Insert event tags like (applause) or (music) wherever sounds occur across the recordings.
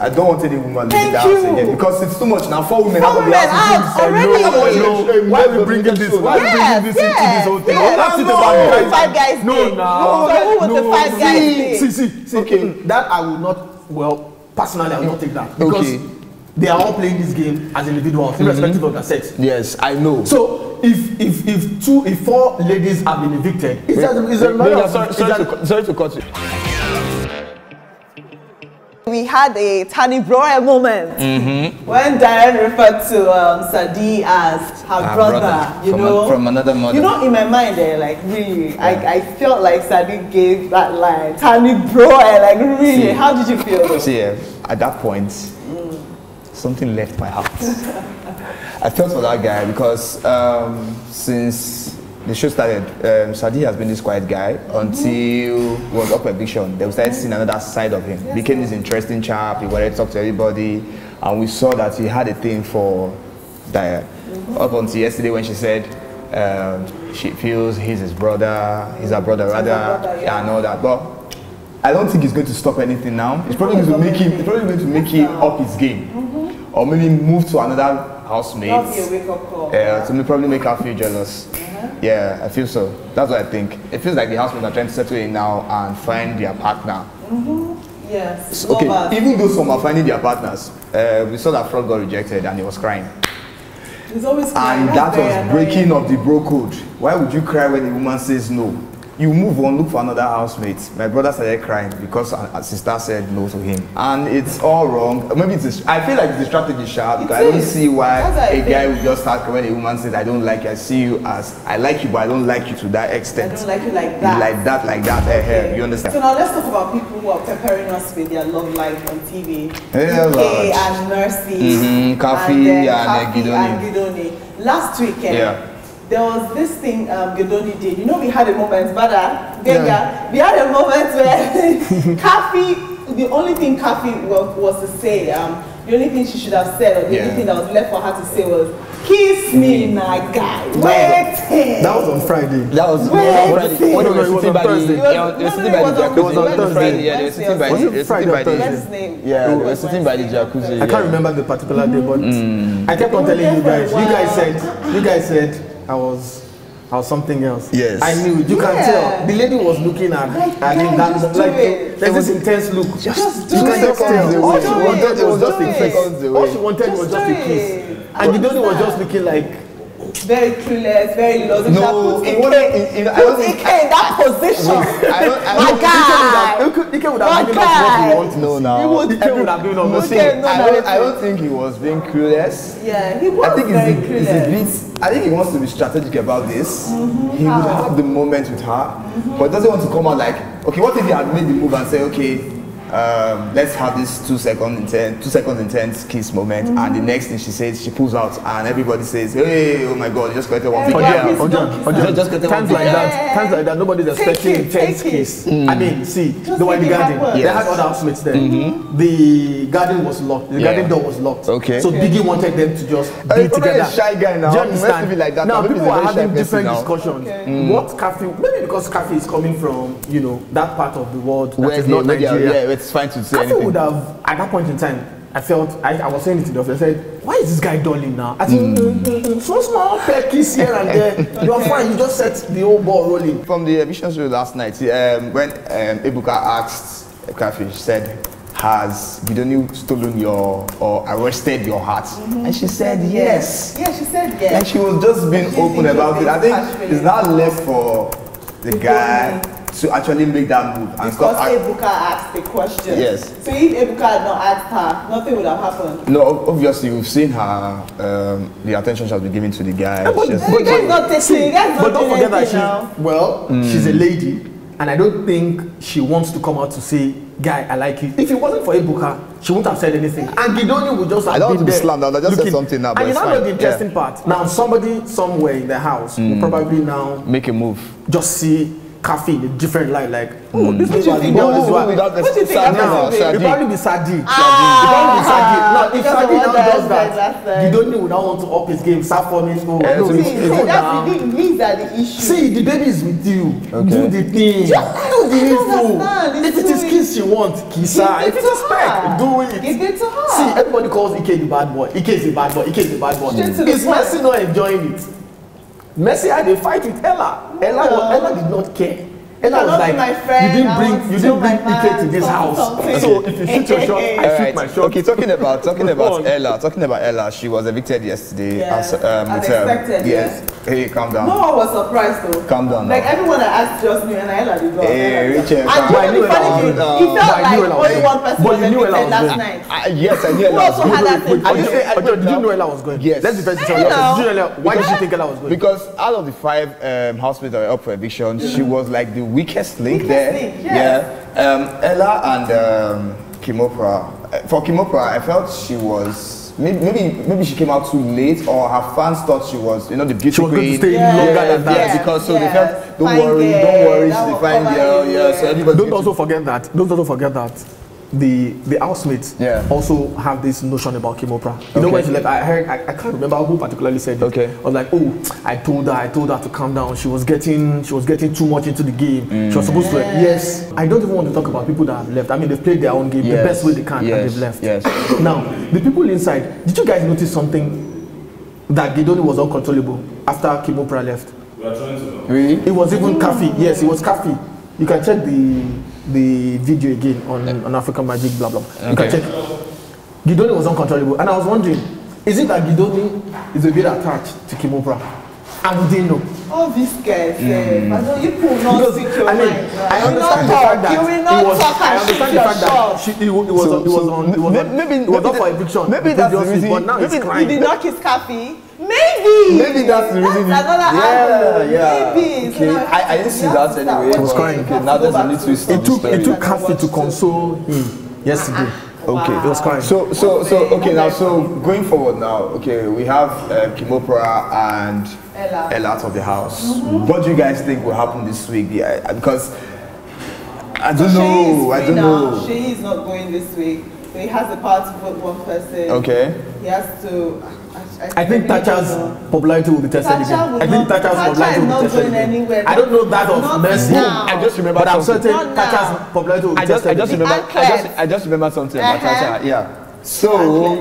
I don't want any woman leaving the house you. again because it's too much now. Four women Four out of the house. already. Hello. Why are we bringing this? Why are we bringing this into this whole thing? yes. That's it No, about would five guys No. No, so who would the five guys? See, see, see. Okay. That I will not. Well, personally, I will not take that because Okay. they are all playing this game as individuals, irrespective of their sex. Yes, I know. So if if if two if four ladies have been evicted, is that is that a matter No, no, of sorry, sorry, that- sorry to cut you. We had a Tani Broya moment Mm-hmm. when Diane referred to um, Sir Dee as her Her brother, brother, you from a- know. from another mother. You know, in my mind, eh, like really, I, I felt like Sir Dee gave that line, Tani Broya, like really. See. How did you feel? See, eh, at that point, something left my heart. (laughs) I felt for that guy because um, since the show started, um, Sir Dee has been this quiet guy until he was up eviction. They started seeing another side of him. Became this interesting chap. He wanted to talk to everybody, and we saw that he had a thing for Diane. Up until yesterday when she said um, she feels he's his brother, he's her brother rather, brother, yeah. and all that. But I don't think it's going to stop anything now. It's probably going to make him. It's probably going to make him up his game, or maybe move to another housemate. That'll be a wake-up call. Yeah, to me probably make her feel jealous. Yeah, I feel so. That's what I think. It feels like the housemates are trying to settle in now and find their partner. Yes. Okay, lovers. even though some are finding their partners, uh, we saw that Frog got rejected and he was crying. It's always crying. And that was breaking of the bro code. Why would you cry when a woman says no? You move on, look for another housemate. My brother started crying because a sister said no to him. And it's all wrong. Maybe it's a, I feel like it's a strategy sharp because I don't see why I a guy would just start when a woman says, I don't like you, I see you as I like you, but I don't like you to that I extent. don't like it like that. Like that, like that. eh, eh, You understand? So now let's talk about people who are peppering us with their love life on TV. Yeah, and Mercy. Mhm, Kafi then and, uh, Kafi Gidoni. and Gidoni. Last weekend, Yeah. There was this thing um, Gedoni did. You know, we had a moment, Bada, Genga, we had a moment where (laughs) Kaffi, the only thing Kaffi was, was to say, um, the only thing she should have said, or the Yeah. only thing that was left for her to say was, kiss me, my guy. Wait. That was on Friday. That was Wait, Friday. When no, they it were was sitting on by the, Thursday. yeah, they were sitting by the jacuzzi. it was on Thursday. Friday, yeah, they were sitting by Was the, it Friday sitting or by the, Thursday? What's his name? yeah, they were sitting by the jacuzzi. I can't remember the particular day, but Mm. I kept on telling you guys. You guys said, you guys said I was, I was something else. Yes. I knew. it. You can tell. The lady was looking at, Like, I mean, guy, that just do like it. there's this intense look. Just you do can it. just tell. All she Just do wanted it. was just a Just kiss. do it. All she wanted was Just just do a kiss. it. And the lady was Understand. just looking like, very clueless, very lost. No, put it Ike, wasn't- it- it- I put Ike in that position. I don't, I My don't, guy. Ike would have My given us what guy. we want to No, now. He would, Ike would have given us what we See, Okay, no, I, don't, I don't think he was being clueless. Yeah, he was I think very it's a, it's a bit. I think he wants to be strategic about this. Mm-hmm. He would have the moment with her, but doesn't want to come out like, okay, what if he had made the move and say, okay, um, let's have this two second intense, two second intense kiss moment, and the next thing she says, she pulls out, and everybody says, hey, oh my god, you just collected one big Yeah, girl. please Ojan, don't kiss Ojan, her. Just get the times one like thing. that, times like that, nobody's expecting it, intense take it. kiss. I mean, see, Just they were in the garden. happen. They had other housemates there. The garden was locked. The Yeah. garden door was locked. Okay. So Biggie wanted them to just Uh, be you're probably together. a shy guy now. Do you Let's understand? leave like that. Now Now, people are having different discussions. Okay. What Kaffi? Maybe because Kaffi is coming from you know that part of the world that Where is not where they are, Nigeria. It's fine to say Kafi anything. would have at that point in time. I felt I, I was saying it to the officer. I said, "Why is this guy dulling now?" I think Hmm. small small fair kiss here and there. (laughs) You are fine. You just set the whole ball rolling. From the eviction show last night, um, when um, Ebuka asked she said, Has Gidoni stolen your or arrested your heart? And she said, Yes. Yeah, she said yes. she was just being open about it. I think it's now left for the guy. To actually make that move and Because stop. act- Ebuka asked the question. Yes. So if Ebuka had not asked her, nothing would have happened. No, obviously we've seen her um, the attention she has been giving to the guy. but- She's- You guys not taking, you guys But don't forget that anything she, now. well, she's a lady, and I don't think she wants to come out to say, "Guy, I like you." If it wasn't for Ebuka, she wouldn't have said anything. And Gedoni would just have I don't been want to be there slammed. I just said something now, but And it's now know fine. the interesting part. Now somebody somewhere in the house will probably now make a move. just see caffeine a different light like oh mm. this people are born this way what do you think? now it probably be sadi ah. it probably be sadi now if sadi now does that the donny would not want to up his game start forming school yeah, no see see that's the thing. These are the issues. See the baby is with you. Okay. do the thing. Do the needful if it is kiss you want kiss her. If it is peck do it. Give it to her. See everybody calls ike the bad boy. Ike is the bad boy. Ike is the bad boy. Is mercy not enjoying it. Messi had a fight with Ella. Ella, was, Ella did not care. Ella was like, my friend, you didn't bring, you didn't bring Ike to this house. something. So if you shoot your shot, I shoot Alright, my shot. Okay, talking about talking (laughs) about. Ella, talking about Ella, she was evicted yesterday. Yeah, as, um, as um, expected, Yes. Hey, calm down. No one was surprised though. Calm down Like now. everyone that asked just knew and I Ella did not. Hey, Richard, And calm you know down. the funny I knew thing, Ella it was felt. I knew like Ella was only one person was you knew Ella evicted was last night. Yes, I knew Who Ella was also good. had that same I just say- I Ojo, don't did you know. know Ella was going? Yes. Let's be very I sincere. Did you know Ella? Why did you think Ella was going? Because out of the five um, hospitals that were up for eviction, she was like the weakest link Weakest there. link, yes. Yeah. Um, Ella and um, Kimoprah. Uh, For Kimoprah, I felt she was maybe, maybe maybe she came out too late, or her fans thought she was, you know, the beauty She was going to queen. stay Yeah. longer yeah, than that. yeah, because so they felt, don't Fine worry, girl, don't worry, that she's a fine girl. Yeah, so everybody. Don't also forget that. Don't also forget that the the housemates Yeah. also have this notion about Kimoprah. You know when she left, I heard I, I can't remember who particularly said it. Okay. I was like, oh, I told her, I told her to calm down. She was getting she was getting too much into the game. She was supposed to mm. yes. I don't even want to talk about people that have left. I mean they've played their own game the best way they can Yes. and they've left. Yes. Now, the people inside, did you guys notice something that Gedoni was uncontrollable after Kimoprah left? We are trying to know. Really? It was even Kaffi. Yes, it was Kaffi. You can check the the video again on, on African Magic, blah blah. You can Okay. check. Gidoni was uncontrollable, and I was wondering, is it that Gidoni is a bit attached to Kimopra, and we didn't know? All these guys, know you could not Because, speak your I mean, mind. right? I understand the fact that you will it not was. talk I understand the fact that shot. she, it, wa- it was So- on, it was so on, it was on, maybe- it was maybe up for eviction. maybe that's the reason- But now maybe- it's He crying. did not kiss Kafi. Maybe. Maybe that's the reason. That's another yeah, angle. yeah. Maybe. So Okay. now I, I didn't see you that anyway. start He was crying. Okay, now there's a back new to- twist. It took it took Yeah. Kaffi to console him yesterday. Okay. He was crying. So, so, so, okay, now, so going forward now, okay, we have uh, Kimoprah and Ella. Ella out of the house. What do you guys think will happen this week? Yeah, because I don't So know, I Sheyi is free don't now. know. Sheyi is not going this week. So he has the power to vote one person. Okay. He has to. I think really don't Thatcher's popularity will be tested Thatcher again. I think Thatcher's Thatcher popularity will be tested again. anywhere. I don't know that of now. I just remember but I'm certain. Thatcher's popularity will be I just, I tested just again. remember, I just. I just remember something about Uh-huh. Tata. Yeah. So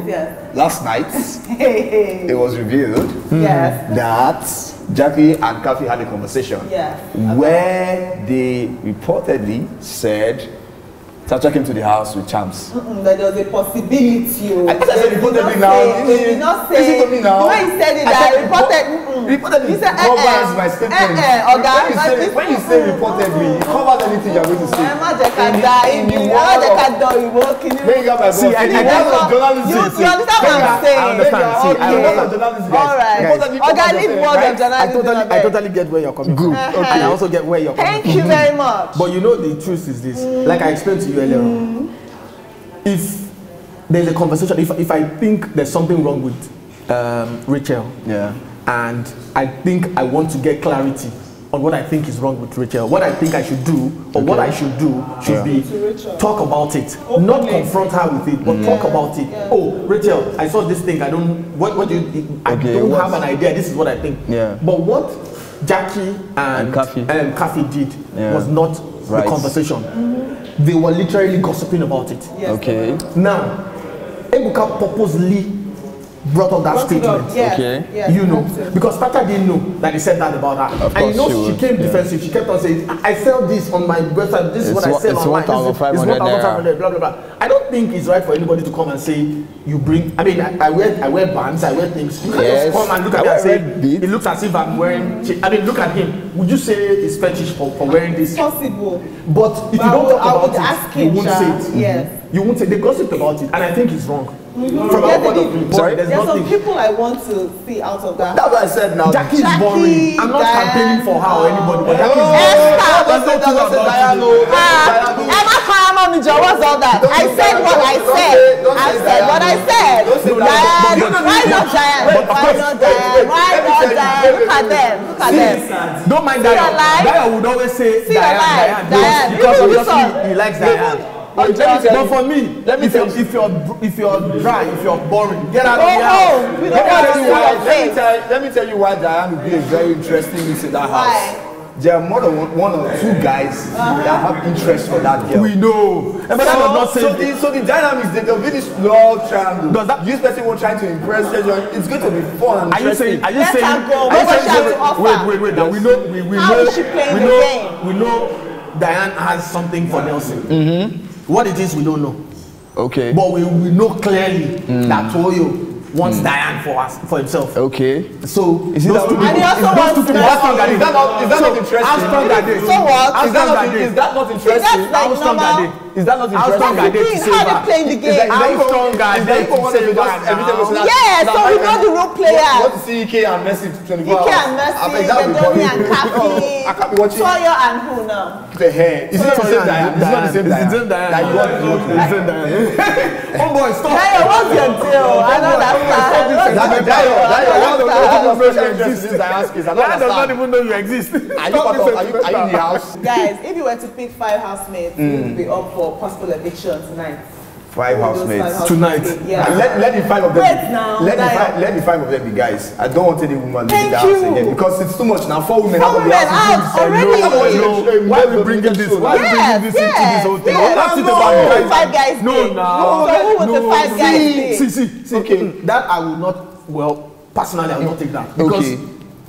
last night (laughs) it was revealed Yes. that Jackie and Kafi had a conversation Yes. where they reportedly said Tacha came to the house with champs. Mm, that there was a possibility. oh. I I said did reportedly now. say- They did not say. Listen to me now. Way he said it, I said reported. report- mm-mm. Reportedly He said, eh, covers eh, my statement. eh, eh, Oga, when, you say, when you say reportedly, it covers anything you're going to say. ẹ má jẹ́ ká In the- da in the ibi ẹ má world of- da òyìnbó kìíní. When you got my See, boss, I- in I the get- world of journalism, You- understand what I'm When saying? I understand. when See, I in the world of understand. journalism, All right. covers leave of? I journalism. totally, I totally get where you're coming from. Okay. And I also get where you're coming Thank you very much. But you know the truth is this, like I explained to you earlier on, if there's a conversation, if, if I think there's something wrong with um, Rachel, Yeah. and I think I want to get clarity on what I think is wrong with Rachel, what I think I should do, or what I should do, should be talk about it, not confront her with it, but talk about it. Oh, Rachel, I saw this thing. I don't. What? What do you? I Okay, don't what's- have an idea. This is what I think. Yeah. But what Jackie and, And Kaffi. um, Kaffi did Yeah. was not Right. the conversation. They were literally gossiping about it. Yes. Okay. Now, Ebuka purposely brought up that Brought it up, statement. yes, Okay. yes, You know, that's because Tacha didn't know that he said that about her. Of and you know, she she came yeah. defensive. She kept on saying, I I sell this on my website. This is It's what I sell it's online. This is- 1,500 It's 1,500, blah, blah, blah. I don't think it's right for anybody to come and say, you bring, I mean, I, I wear I wear bands, I wear things. You Yes. just come and look at I me and say, beads. it looks as if I'm wearing, I mean, look at him. Would you say it's fetish for, for wearing this? Possible. But if But you I don't would- talk I about would it, ask you him, won't Sha. say it. Yes. You won't say they gossiped about it, and I think it's wrong. From Yeah, our point of view, boy, there's There's some people I want to see out of that. That's what I said now. Jackie is Jackie, boring. I'm not Diane, campaigning for her or anybody, but Jackie is Esther, boring. don't There's say no that, thing don't say about oh. Ah. Emma Karamamija, what's all that? I said what I don't said. say- don't I say said what I said. Don't say Diane. Why not Diane? Why not Diane? Why not Diane? Look at them. Look at them. Don't mind Diane. Diane would always say Diane. Diane, Diane. because obviously he likes Diane. Wait, let me tell But for me, let me if tell you're, if you're if you're dry, if you're boring, get out Go of the house. home. We Let don't me, tell you why, let, me tell, let me tell you why Diane would be a very interesting mix in that Why? house. there are more than one, one or two guys that have interest for that girl. We know. And but that does not so, say so, the, so the dynamics, they- there'll be this love triangle. Does that- this person will try to impress them. It's going to be fun and Are you saying? Are you Let saying? her go. are you does saying- she have wait. Wait, wait, wait. Now we know. We, we How know. is she playing we the know. game? We know. Diane has something for Nelson. Mm-hmm. What it is, we don't know. Okay. But we, we know clearly that Toyo wants Diane for us for himself. Okay. So Is it those that- two And people- he also wants two people- Nelson. how strong are they? Is that not- is that not interesting? How strong are they? So what? Is that not, is that not That's interesting? like How strong are normal. they? Is that not How strong interesting? are they to How save they her? playing the Is game? that- How is that strong equal- are is they that equal to one of save the just her every time we say now? that- Yes, that so we Michael- know the role You players. want to see Ike and Mercy 24 Ike hours. and Mercy, I think that would be Gedoni boring. and (laughs) I can't be watching Toyo and who now? the hair. Is it not the Toyo same and Diane? It's not the same Diane. It's the Diane. same Diane. That you want to watch. It's the Diane. (laughs) Oh boy, stop. Dayo, what's your deal? I know that That What's Dayo, Dayo, your one of deal? the one of the special interests in this Diane's case. I don't Diane does not understand. even know you exist. Are you part of? Are you are you in the house? Guys, if you were to pick five housemates, who would be up for possible eviction tonight? Five housemates. five housemates Tonight. Yeah. Let, let the five of them. Wait now, let the five. Let the five of them be guys. I don't want any woman leaving the house again because it's too much now. Four women Four women is already. insane. No, No, Why are we bringing this? Why are we bringing this into this whole thing? yes. Let's No, no. would five guys No, be? now. So who would the five guys? See, see, see. Okay. That I will not. Well, personally, I will not take that because Okay.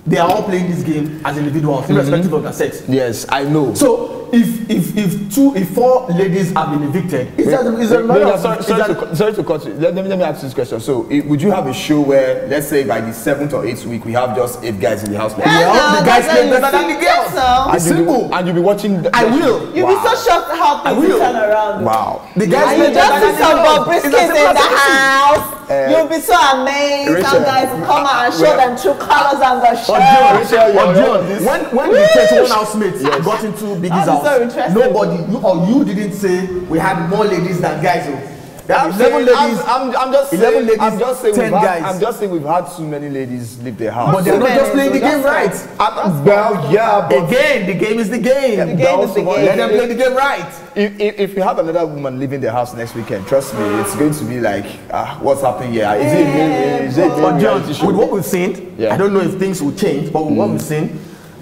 they are all playing this game as individuals, irrespective of their sex. Yes, I know. So if if if two if four ladies have been evicted, is that is there No, another? no, sorry, is sorry, that- to, cut- sorry to cut you. Let, let me, let me ask you this question. So, it, would you have a show where, let's say, by the seventh or eighth week, we have just eight guys in the house? Yeah, Well, no, the guys play you better than see the girls. So, and It's you'll be- simple. and you'll be watching. The, I the will. You'll be so shocked how things will. turn around. Wow. The guys And play you just better see than some the girls. It's Bobrisky as in simple the as that. house. Uh, You'll be so amazed. Rachel, guys come out and show well- them true colors on the show. Or Rachel, you're John, or on John, this. when when the 31 housemates got into Biggie's so house, interesting. nobody, you or you didn't say we had more ladies than guys. Oh. I'm, 11 saying, ladies, I'm, I'm, I'm just 11 saying, ladies, I'm just saying 10 we've guys. had, I'm just saying we've had too many ladies leave their house. but they're not just playing the game right. Well, yeah, but Again, the game is the game. The game is the game. Let them play the game right. if, if, if you have another woman leaving the house next weekend, trust me, it's going to be like, ah, what's happening here? Is it game? Is it a game But John, reality show? with what we've seen, Yeah. I don't know if things will change, but with what we've seen,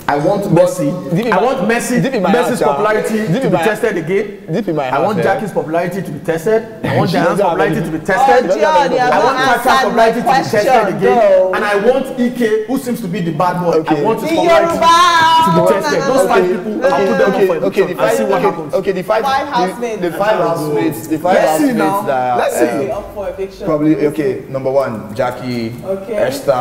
I want Messi. deep in I my- want Messi. deep in my Messi's heart, popularity Deep to in be my- tested again. deep in my I want yeah. Jackie's popularity to be tested. I want (laughs) have popularity to be tested. Oh, John, I want my popularity to be tested again. And I want Ike, who seems to be the bad boy. Okay. I want his popularity to be tested. Those Okay. five people, I'll put them okay, for okay, and five, see what okay, happens. okay, the five, housemates. the, five housemates, the five Let's see housemates now. that, Let's see. Be up for eviction. Probably okay. Number one, Jackie, Okay. Esther,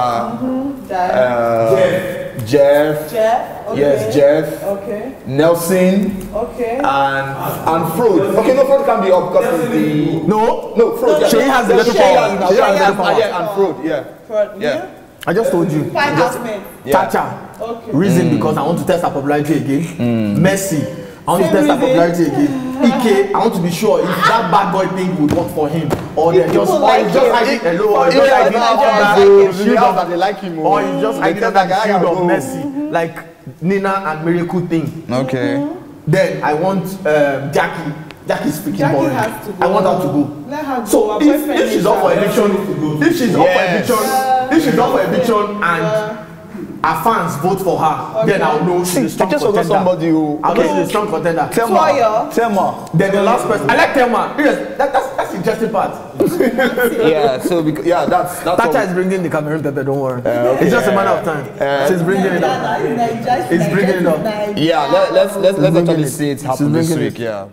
That- uh, Jeff. Jeff. Okay. Yes, Jeff. Okay. Nelson Okay. and and Frodo. Okay, no, Frodo can be up because he's the No, no Frodo. Sheyi has the No, little power. has the- Sheyi has the yeah, little power. yeah, and Frodo, yeah. For Yeah. you? I just told you. Five Just- housemates. Yeah. Chacha. Okay. Reason mm. because I want to test her popularity again. Mm. Mercy. I want to test her popularity again. (laughs) Ike, I want to be sure if that bad boy thing would work for him, or If they're just, people or like he's just him. hiding hello, or he's Yeah, just hiding yeah, under yeah, the yeah. shield house of, that they like him. or he's just They hiding tell under that the guy shield I of go. Mercy, like Nina and Miracle thing. Okay. Then I want um, Jackie. Jackie's freaking Jackie boring. has to go. I want her to go. Let her go. So if, if she's up for eviction, if she's up for Yes. eviction, if she's up for eviction and her fans vote for her, then I'll know she's a strong I just contender. somebody who. I'll know she's a strong contender. Thelma. Toya. Thelma. Then the last person, I like Thelma. Yes, that, that's that's the interesting part. (laughs) Yeah. So because, yeah, that's that's. What- is bringing the Cameroon pepper. Don't worry. okay. It's just a matter of time. Uh, She's bringing it up. It's It's bringing it up. Yeah. Let, let's let's let's actually it. see it She's happen this week. it. Yeah.